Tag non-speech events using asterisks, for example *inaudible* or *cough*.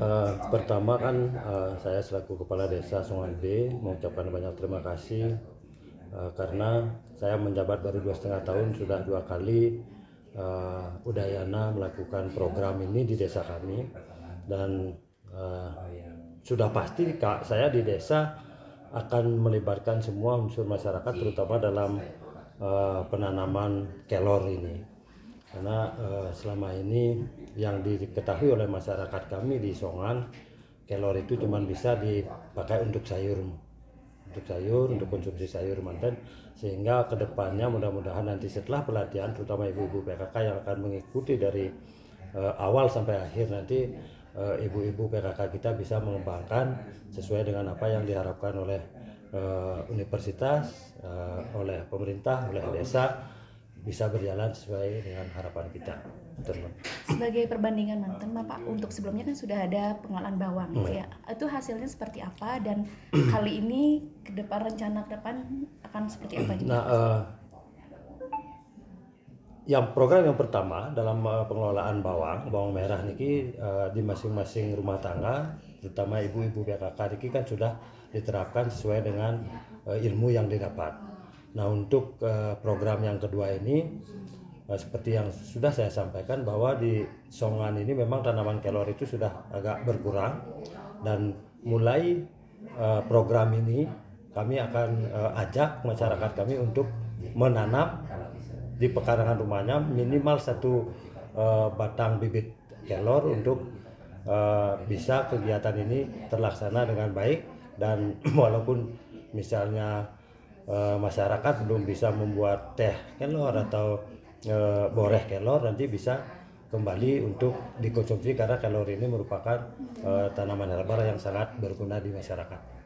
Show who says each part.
Speaker 1: Eh, pertama kan eh, saya selaku kepala desa Sungai B mengucapkan banyak terima kasih eh, karena saya menjabat baru dua setengah tahun sudah dua kali eh, Udayana melakukan program ini di desa kami. Dan eh, sudah pasti kak saya di desa akan melibatkan semua unsur masyarakat terutama dalam eh, penanaman kelor ini karena eh, selama ini yang diketahui oleh masyarakat kami di Songan kelor itu cuma bisa dipakai untuk sayur. Untuk sayur untuk konsumsi sayur mantan. Sehingga ke depannya mudah-mudahan nanti setelah pelatihan terutama ibu-ibu PKK yang akan mengikuti dari eh, awal sampai akhir nanti eh, ibu-ibu PKK kita bisa mengembangkan sesuai dengan apa yang diharapkan oleh eh, universitas eh, oleh pemerintah oleh desa bisa berjalan sesuai dengan harapan kita. Betul.
Speaker 2: Sebagai perbandingan mantan Bapak untuk sebelumnya kan sudah ada pengelolaan bawang gitu ya. Itu hasilnya seperti apa dan kali ini ke depan rencana ke depan akan seperti apa juga?
Speaker 1: Nah, eh, yang program yang pertama dalam eh, pengelolaan bawang, bawang merah niki eh, di masing-masing rumah tangga, terutama ibu-ibu PKK niki kan sudah diterapkan sesuai dengan eh, ilmu yang didapat. Nah, untuk eh, program yang kedua ini eh, seperti yang sudah saya sampaikan bahwa di Songan ini memang tanaman kelor itu sudah agak berkurang dan mulai eh, program ini kami akan eh, ajak masyarakat kami untuk menanam di pekarangan rumahnya minimal satu eh, batang bibit kelor untuk eh, bisa kegiatan ini terlaksana dengan baik dan *clears throat* walaupun misalnya eh, masyarakat belum bisa membuat teh kelor atau eh, boreh kelor nanti bisa kembali untuk dikonsumsi karena kelor ini merupakan eh, tanaman herbal yang sangat berguna di masyarakat.